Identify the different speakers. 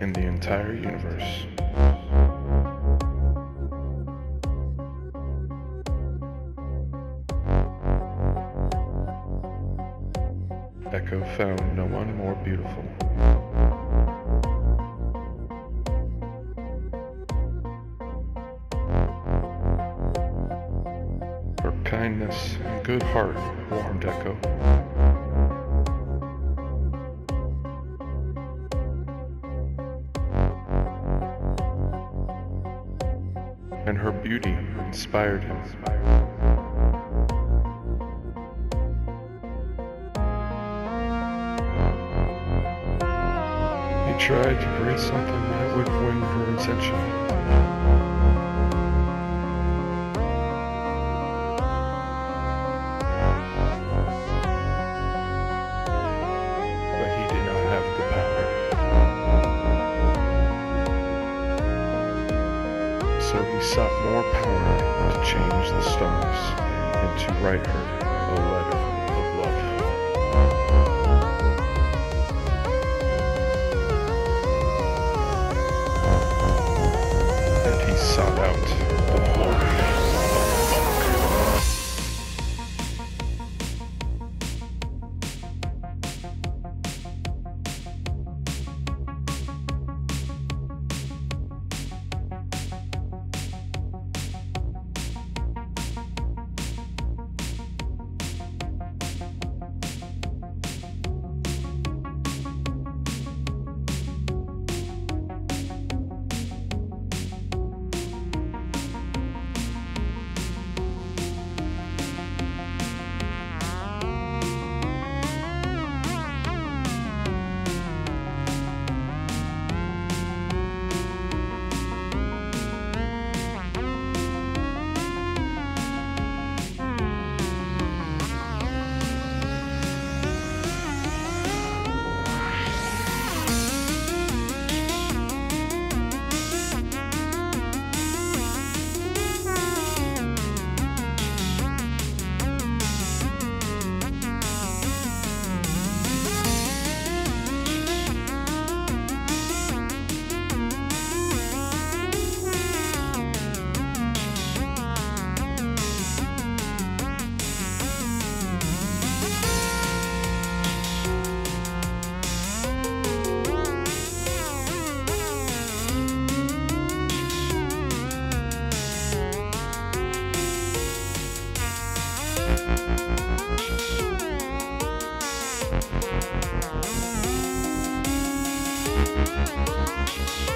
Speaker 1: in the entire universe. Echo found no one more beautiful. Her kindness and good heart warmed Echo. And her beauty inspired him. He tried to create something that would win her attention. He sought more power to change the stars and to write her a letter of love. And he sought out the Lord. Música